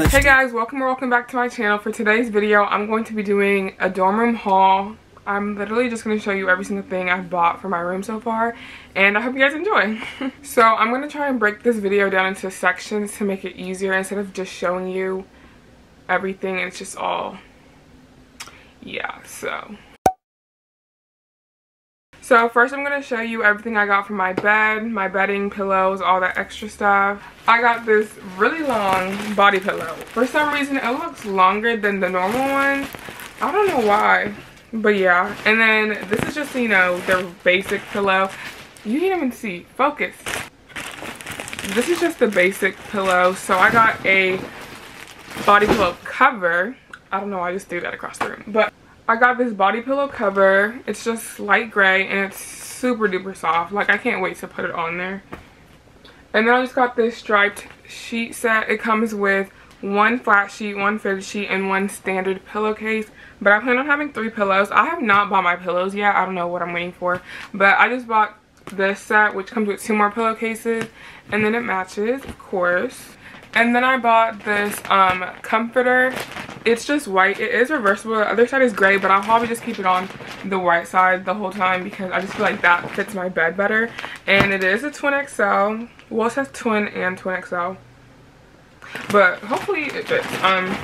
Touched Hey guys, welcome or welcome back to my channel. For today's video, I'm going to be doing a dorm room haul. I'm literally just going to show you every single thing I've bought for my room so far, and I hope you guys enjoy. so I'm going to try and break this video down into sections to make it easier instead of just showing you everything. It's just all, yeah, so. So first I'm going to show you everything I got for my bed, my bedding, pillows, all that extra stuff. I got this really long body pillow. For some reason it looks longer than the normal one. I don't know why, but yeah. And then this is just, you know, the basic pillow. You can't even see, focus. This is just the basic pillow. So I got a body pillow cover. I don't know, I just threw that across the room. But I got this body pillow cover. It's just light gray and it's super duper soft. Like I can't wait to put it on there. And then I just got this striped sheet set. It comes with one flat sheet, one fitted sheet, and one standard pillowcase. But I plan on having three pillows. I have not bought my pillows yet. I don't know what I'm waiting for. But I just bought this set, which comes with two more pillowcases. And then it matches, of course. And then I bought this um, comforter it's just white. It is reversible. The other side is gray but i'll probably just keep it on the white side the whole time because i just feel like that fits my bed better. And it is a twin xl well it says twin and twin xl but hopefully it fits. Um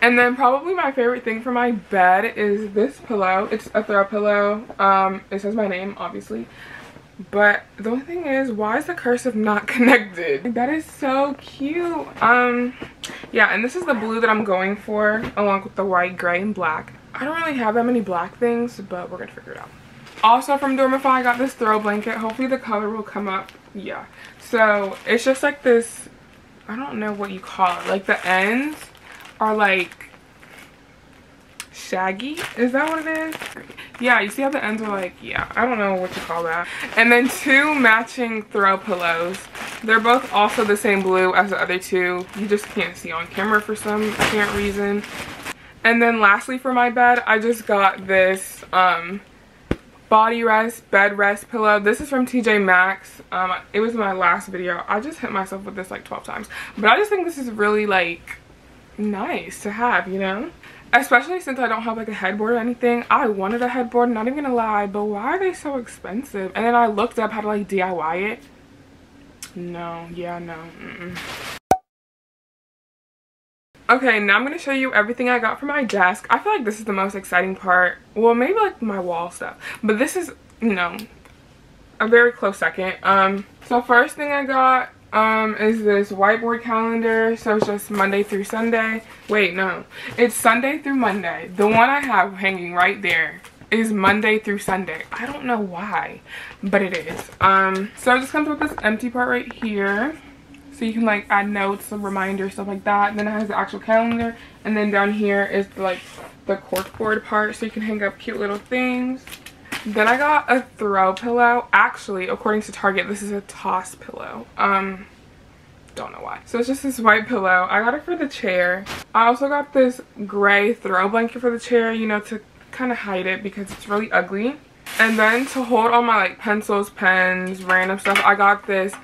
and then probably my favorite thing for my bed is this pillow. It's a throw pillow. Um it says my name obviously but the only thing is why is the cursive not connected? That is so cute. Um yeah and this is the blue that i'm going for along with the white gray and black. I don't really have that many black things but we're gonna figure it out. Also from dormify i got this throw blanket. Hopefully the color will come up. Yeah. So it's just like this i don't know what you call it. Like the ends are like shaggy? Is that what it is yeah you see how the ends are like yeah i don't know what to call that. And then two matching throw pillows. They're both also the same blue as the other two. You just can't see on camera for some apparent reason. And then lastly for my bed i just got this um body rest bed rest pillow. This is from tj maxx. Um it was my last video. I just hit myself with this like 12 times. But i just think this is really like nice to have you know especially since I don't have like a headboard or anything. I wanted a headboard, not even gonna lie, but why are they so expensive? And then I looked up how to like DIY it. No, yeah, no. Mm -mm. Okay, now I'm going to show you everything I got for my desk. I feel like this is the most exciting part. Well, maybe like my wall stuff. But this is, you know, a very close second. Um, so first thing I got um, is this whiteboard calendar. So it's just Monday through Sunday. Wait, no. It's Sunday through Monday. The one I have hanging right there is Monday through Sunday. I don't know why, but it is. Um, so it just comes with this empty part right here. So you can like add notes, a reminder, stuff like that. Then it has the actual calendar. And then down here is like the corkboard part so you can hang up cute little things. Then I got a throw pillow. Actually, according to Target, this is a toss pillow. Um, don't know why. So it's just this white pillow. I got it for the chair. I also got this gray throw blanket for the chair, you know, to kind of hide it because it's really ugly. And then to hold all my like pencils, pens, random stuff, I got this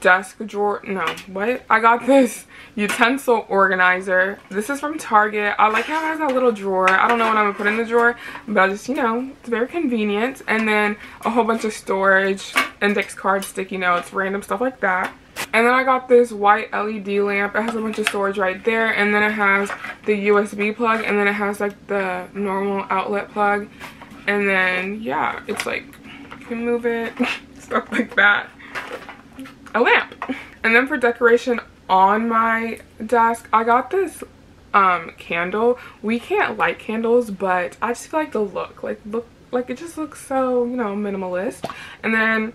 desk drawer. No, what? I got this utensil organizer. This is from Target. I like how it has that little drawer. I don't know what I'm to put in the drawer, but I just, you know, it's very convenient. And then a whole bunch of storage, index cards, sticky notes, random stuff like that. And then I got this white LED lamp. It has a bunch of storage right there. And then it has the USB plug. And then it has like the normal outlet plug. And then, yeah, it's like, you can move it, stuff like that. A lamp. And then for decoration, on my desk i got this um candle. We can't light candles but i just feel like the look. Like look like it just looks so you know minimalist. And then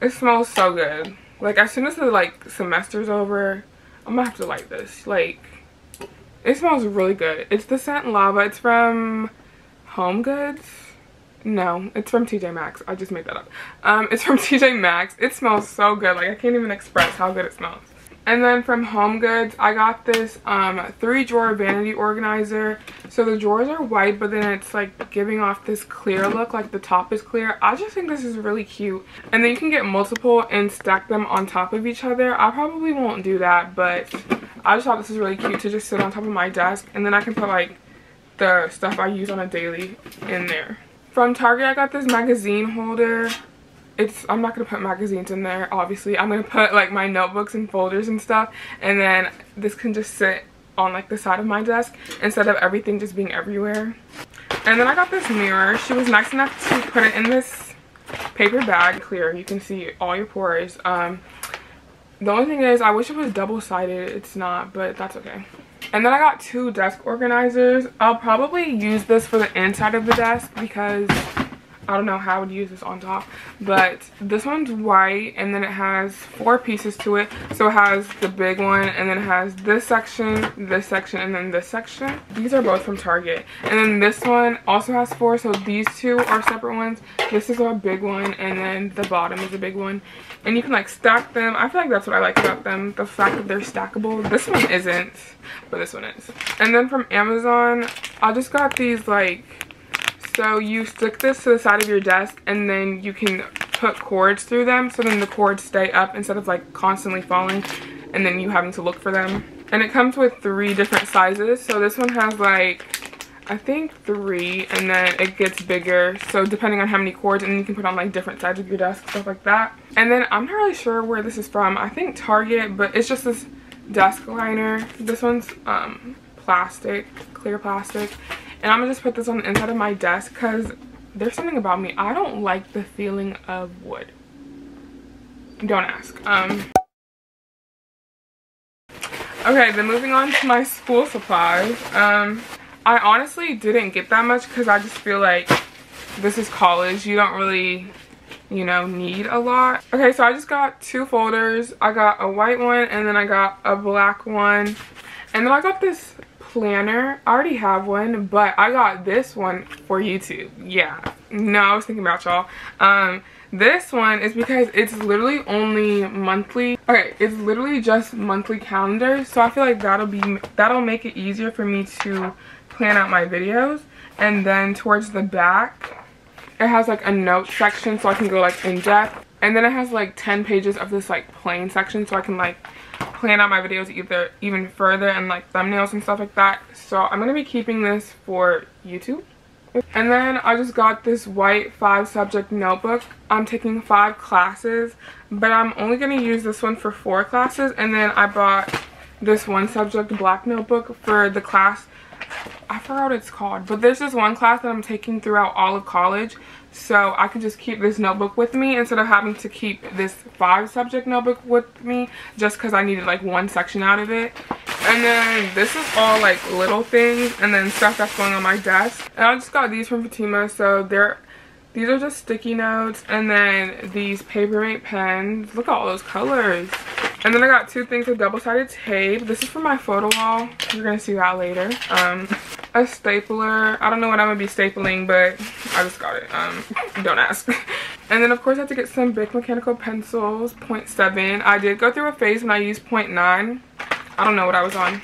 it smells so good. Like as soon as the like semester's over i'm gonna have to light this. Like it smells really good. It's the scent lava. It's from home goods no it's from tj maxx i just made that up um it's from tj maxx it smells so good like i can't even express how good it smells and then from Home Goods, I got this um, three drawer vanity organizer. So the drawers are white, but then it's like giving off this clear look, like the top is clear. I just think this is really cute. And then you can get multiple and stack them on top of each other. I probably won't do that, but I just thought this was really cute to just sit on top of my desk and then I can put like the stuff I use on a daily in there. From Target, I got this magazine holder. It's, I'm not going to put magazines in there, obviously. I'm going to put like my notebooks and folders and stuff. And then this can just sit on like the side of my desk instead of everything just being everywhere. And then I got this mirror. She was nice enough to put it in this paper bag. Clear, you can see all your pores. Um, the only thing is, I wish it was double-sided. It's not, but that's okay. And then I got two desk organizers. I'll probably use this for the inside of the desk because I don't know how I would use this on top. But this one's white and then it has four pieces to it. So it has the big one and then it has this section, this section, and then this section. These are both from Target. And then this one also has four. So these two are separate ones. This is a big one and then the bottom is a big one. And you can like stack them. I feel like that's what I like about them. The fact that they're stackable. This one isn't, but this one is. And then from Amazon, I just got these like so you stick this to the side of your desk and then you can put cords through them so then the cords stay up instead of like constantly falling and then you having to look for them. And it comes with three different sizes. So this one has like, I think three and then it gets bigger. So depending on how many cords and you can put on like different sides of your desk, stuff like that. And then I'm not really sure where this is from. I think Target, but it's just this desk liner. This one's um, plastic, clear plastic. And I'm to just put this on the inside of my desk because there's something about me. I don't like the feeling of wood. Don't ask. Um, okay, then moving on to my school supplies. Um, I honestly didn't get that much because I just feel like this is college. You don't really, you know, need a lot. Okay, so I just got two folders. I got a white one and then I got a black one. And then I got this planner. I already have one, but I got this one for YouTube. Yeah. No, I was thinking about y'all. Um, this one is because it's literally only monthly. Okay, it's literally just monthly calendar. So I feel like that'll be that'll make it easier for me to plan out my videos. And then towards the back, it has like a note section so I can go like in depth. And then it has like 10 pages of this like plain section so I can like plan out my videos either even further and like thumbnails and stuff like that. So I'm going to be keeping this for YouTube. And then I just got this white five subject notebook. I'm taking five classes, but I'm only going to use this one for four classes. And then I bought this one subject black notebook for the class. I forgot what it's called, but there's this one class that I'm taking throughout all of college so I can just keep this notebook with me instead of having to keep this five subject notebook with me just because I needed like one section out of it. And then this is all like little things and then stuff that's going on my desk. And I just got these from Fatima so they're these are just sticky notes and then these Papermate pens. Look at all those colors. And then I got two things of double-sided tape. This is for my photo wall. You're gonna see that later. Um a stapler. I don't know what I'm gonna be stapling, but I just got it. Um, don't ask. and then of course I had to get some Bic mechanical pencils, 0.7. I did go through a phase when I used 0.9. I don't know what I was on.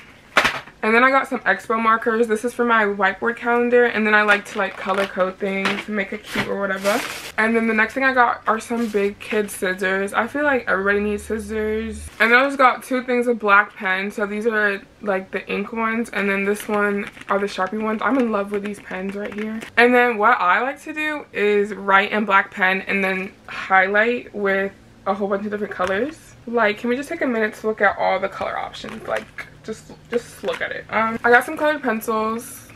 And then I got some expo markers. This is for my whiteboard calendar. And then I like to like color code things, make it cute or whatever. And then the next thing I got are some big kid scissors. I feel like everybody needs scissors. And then I just got two things of black pens. So these are like the ink ones. And then this one are the Sharpie ones. I'm in love with these pens right here. And then what I like to do is write in black pen and then highlight with a whole bunch of different colors. Like, can we just take a minute to look at all the color options? Like, just just look at it. Um i got some colored pencils.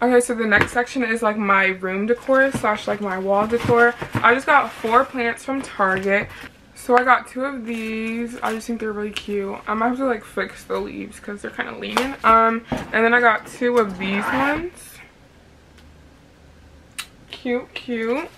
Okay so the next section is like my room decor slash like my wall decor. I just got four plants from target. So i got two of these. I just think they're really cute. I might have to like fix the leaves because they're kind of leaning. Um and then i got two of these ones. Cute cute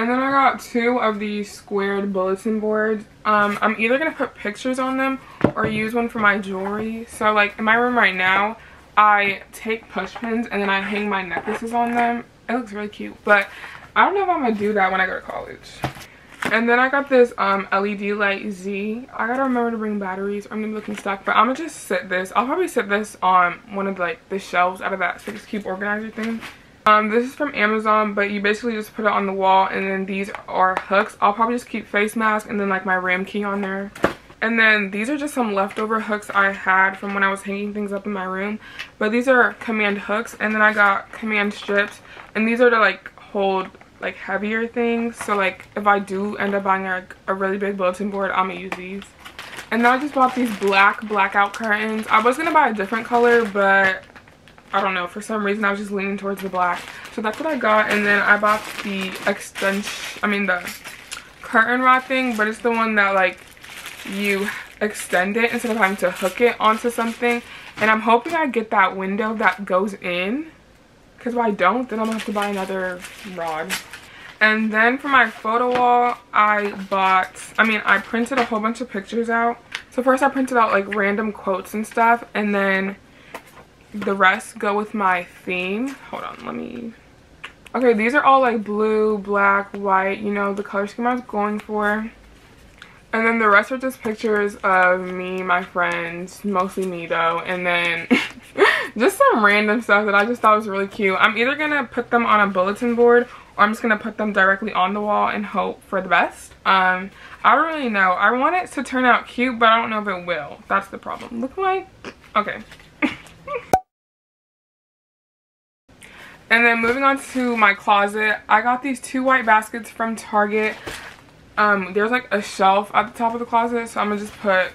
and then I got two of these squared bulletin boards. Um, I'm either going to put pictures on them or use one for my jewelry. So like in my room right now, I take push pins and then I hang my necklaces on them. It looks really cute. But I don't know if I'm going to do that when I go to college. And then I got this um, LED light Z. I gotta remember to bring batteries. I'm gonna be looking stuck, but I'm gonna just sit this. I'll probably sit this on one of the, like the shelves out of that six cube organizer thing. Um, this is from Amazon, but you basically just put it on the wall and then these are hooks. I'll probably just keep face mask and then like my RAM key on there. And then these are just some leftover hooks I had from when I was hanging things up in my room. But these are command hooks. And then I got command strips. And these are to like hold like heavier things. So like if I do end up buying like a really big bulletin board, I'm gonna use these. And then I just bought these black blackout curtains. I was gonna buy a different color, but I don't know. For some reason, I was just leaning towards the black. So that's what I got. And then I bought the extension, I mean the curtain rod thing, but it's the one that like you extend it instead of having to hook it onto something. And I'm hoping I get that window that goes in. Because if I don't, then I'm going to have to buy another rod. And then for my photo wall, I bought, I mean, I printed a whole bunch of pictures out. So first I printed out like random quotes and stuff. And then the rest go with my theme. Hold on, let me... Okay, these are all like blue, black, white, you know, the color scheme I was going for. And then the rest are just pictures of me, my friends, mostly me though, and then just some random stuff that I just thought was really cute. I'm either going to put them on a bulletin board or I'm just going to put them directly on the wall and hope for the best. Um, I don't really know. I want it to turn out cute, but I don't know if it will. That's the problem. Look like, okay. And then moving on to my closet, I got these two white baskets from Target. Um there's like a shelf at the top of the closet so i'm gonna just put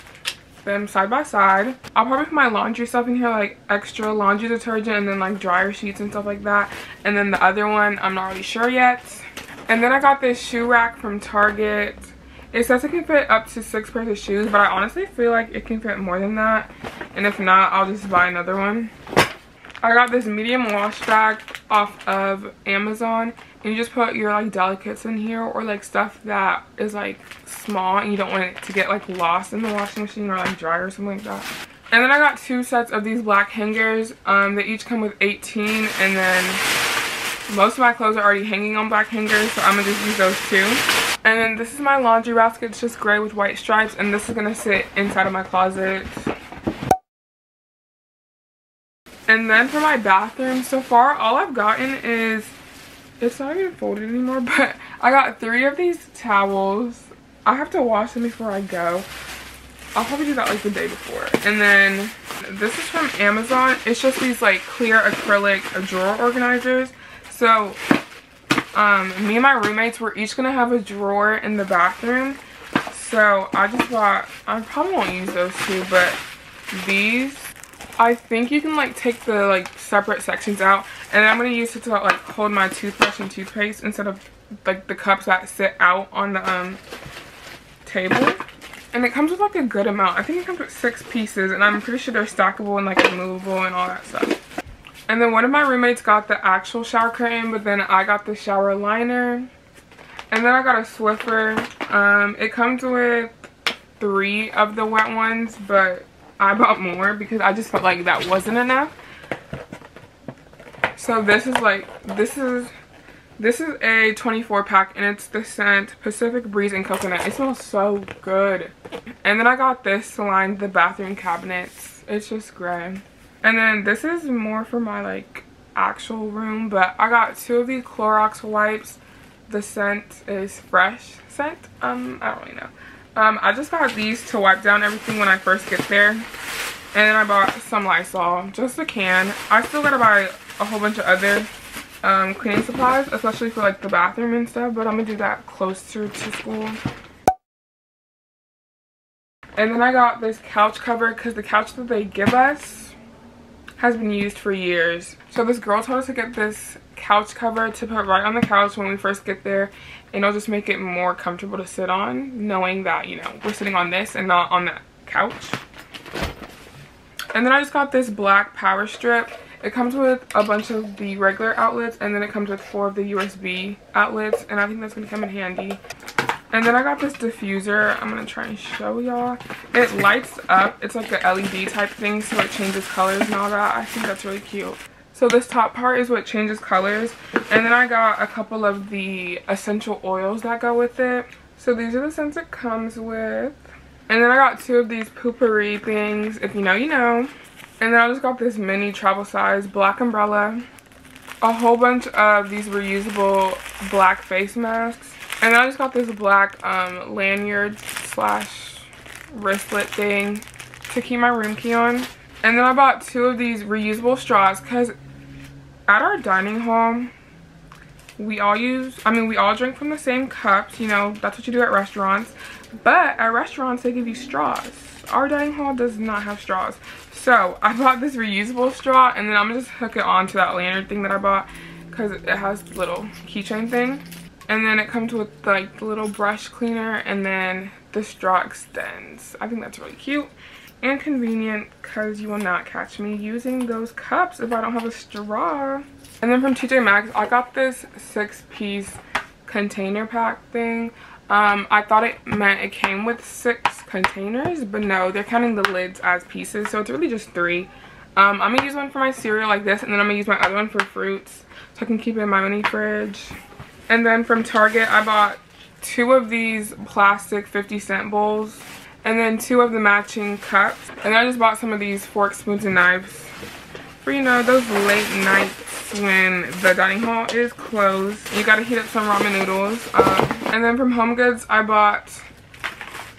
them side by side. I'll probably put my laundry stuff in here like extra laundry detergent and then like dryer sheets and stuff like that. And then the other one i'm not really sure yet. And then i got this shoe rack from target. It says it can fit up to six pairs of shoes but i honestly feel like it can fit more than that. And if not i'll just buy another one i got this medium wash bag off of amazon and you just put your like delicates in here or like stuff that is like small and you don't want it to get like lost in the washing machine or like dry or something like that. And then i got two sets of these black hangers. Um they each come with 18 and then most of my clothes are already hanging on black hangers so i'm gonna just use those too and then this is my laundry basket. It's just gray with white stripes and this is gonna sit inside of my closet and then for my bathroom so far all i've gotten is it's not even folded anymore but i got three of these towels. I have to wash them before i go. I'll probably do that like the day before. And then this is from amazon. It's just these like clear acrylic drawer organizers. So um me and my roommates were each gonna have a drawer in the bathroom. So i just bought i probably won't use those two but these I think you can like take the like separate sections out and I'm going to use it to like hold my toothbrush and toothpaste instead of like the cups that sit out on the um table. And it comes with like a good amount. I think it comes with six pieces and I'm pretty sure they're stackable and like removable and all that stuff. And then one of my roommates got the actual shower curtain but then I got the shower liner. And then I got a Swiffer. Um, it comes with three of the wet ones but I bought more because I just felt like that wasn't enough. So this is like, this is, this is a 24 pack and it's the scent Pacific Breeze and Coconut. It smells so good. And then I got this to line the bathroom cabinets. It's just gray. And then this is more for my like actual room, but I got two of these Clorox wipes. The scent is fresh scent. Um, I don't really know. Um, I just got these to wipe down everything when I first get there. And then I bought some Lysol, just a can. I still gotta buy a whole bunch of other um, cleaning supplies, especially for like the bathroom and stuff, but I'm gonna do that closer to school. And then I got this couch cover because the couch that they give us has been used for years. So this girl told us to get this couch cover to put right on the couch when we first get there and it'll just make it more comfortable to sit on knowing that you know we're sitting on this and not on that couch. And then i just got this black power strip. It comes with a bunch of the regular outlets and then it comes with four of the usb outlets and i think that's gonna come in handy. And then i got this diffuser. I'm gonna try and show y'all. It lights up. It's like a led type thing so it changes colors and all that. I think that's really cute so this top part is what changes colors. And then I got a couple of the essential oils that go with it. So these are the scents it comes with. And then I got two of these Poo-Pourri things. If you know, you know. And then I just got this mini travel size black umbrella. A whole bunch of these reusable black face masks. And then I just got this black um, lanyard slash wristlet thing to keep my room key on. And then I bought two of these reusable straws because at our dining hall, we all use, I mean, we all drink from the same cups. You know, that's what you do at restaurants. But at restaurants, they give you straws. Our dining hall does not have straws. So I bought this reusable straw and then I'm gonna just hook it onto that lanyard thing that I bought because it has the little keychain thing. And then it comes with like the little brush cleaner and then the straw extends. I think that's really cute and convenient because you will not catch me using those cups if I don't have a straw. And then from TJ Maxx, I got this six piece container pack thing. Um, I thought it meant it came with six containers, but no, they're counting the lids as pieces, so it's really just three. Um, I'm gonna use one for my cereal like this, and then I'm gonna use my other one for fruits, so I can keep it in my mini fridge. And then from Target, I bought two of these plastic 50 cent bowls, and then two of the matching cups. And then I just bought some of these forks, spoons, and knives for, you know, those late nights when the dining hall is closed. You gotta heat up some ramen noodles. Um, and then from Home Goods, I bought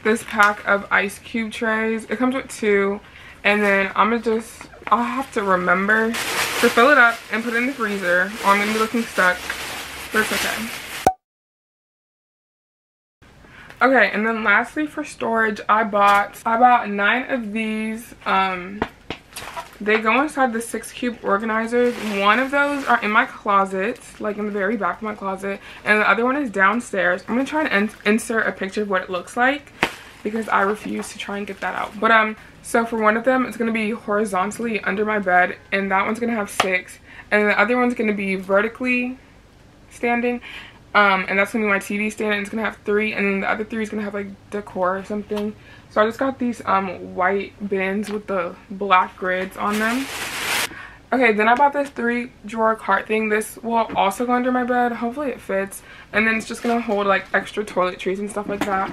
this pack of ice cube trays. It comes with two. And then I'm gonna just, I'll have to remember to fill it up and put it in the freezer or I'm gonna be looking stuck. But it's okay. Okay, and then lastly for storage, I bought, I bought nine of these, um, they go inside the six cube organizers. One of those are in my closet, like in the very back of my closet. And the other one is downstairs. I'm to try and insert a picture of what it looks like because I refuse to try and get that out. But um, so for one of them, it's to be horizontally under my bed. And that one's to have six. And the other one's to be vertically standing. Um, and that's going to be my TV stand. And it's going to have three. And then the other three is going to have like decor or something. So I just got these um, white bins with the black grids on them. Okay, then I bought this three drawer cart thing. This will also go under my bed. Hopefully it fits. And then it's just going to hold like extra toiletries and stuff like that.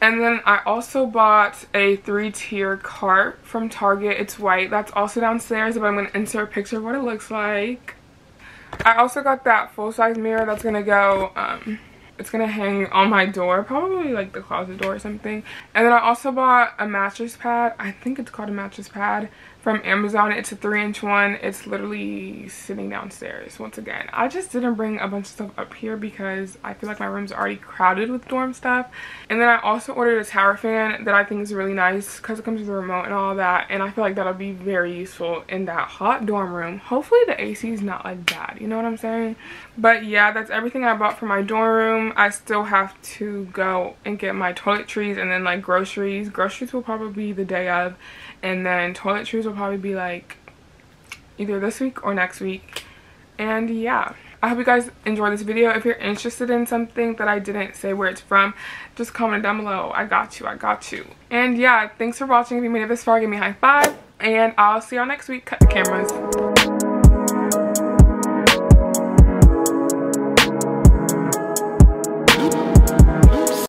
And then I also bought a three-tier cart from Target. It's white. That's also downstairs, but I'm going to insert a picture of what it looks like. I also got that full-size mirror that's to go um, it's gonna hang on my door probably like the closet door or something. And then i also bought a mattress pad. I think it's called a mattress pad from Amazon. It's a 3 inch one. It's literally sitting downstairs once again. I just didn't bring a bunch of stuff up here because I feel like my room's already crowded with dorm stuff. And then I also ordered a tower fan that I think is really nice because it comes with a remote and all that. And I feel like that'll be very useful in that hot dorm room. Hopefully the AC is not like bad. You know what I'm saying? But yeah, that's everything I bought for my dorm room. I still have to go and get my toiletries and then like groceries. Groceries will probably be the day of and then toiletries will probably be like either this week or next week and yeah I hope you guys enjoyed this video. If you're interested in something that I didn't say where it's from, just comment down below. I got you. I got you. And yeah, thanks for watching. If you made it this far, give me a high five. And I'll see y'all next week. Cut the cameras.